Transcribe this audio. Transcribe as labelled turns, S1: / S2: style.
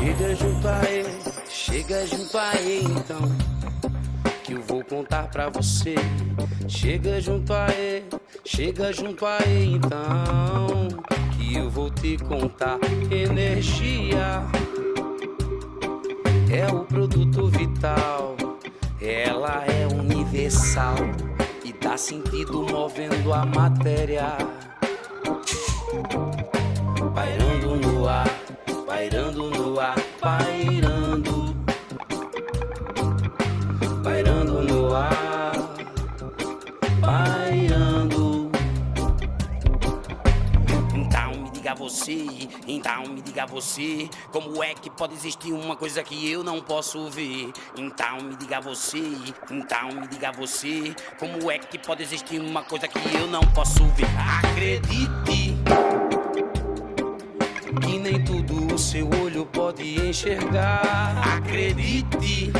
S1: Chega junto aí, chega junto aí então. Que eu vou contar pra você. Chega junto aí, chega junto aí então. Que eu vou te contar. Energia é o produto vital. Ela é universal e dá sentido movendo a matéria. Pairando no ar, pairando no ar, pairando. Pairando no ar, pairando. Então me diga você, então me diga você, como é que pode existir uma coisa que eu não posso ver? Então me diga você, então me diga você, como é que pode existir uma coisa que eu não posso ver? Acredite que nem tudo seu olho pode enxergar. Acredite